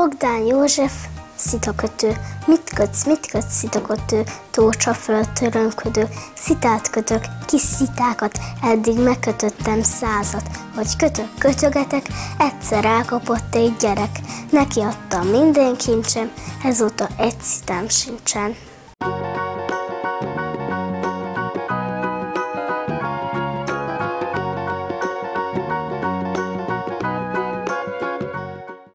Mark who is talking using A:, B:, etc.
A: Bogdán József, szitakötő, mit kötsz, mit kötsz, szitakötő, tócsa fölött törönködő, szitát kötök, kis szitákat, eddig megkötöttem százat, hogy kötök, kötögetek, egyszer elkapott egy gyerek, neki adtam minden kincsem, ezóta egy szitám sincsen.